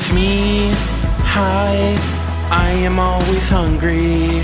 It's me. Hi. I am always hungry.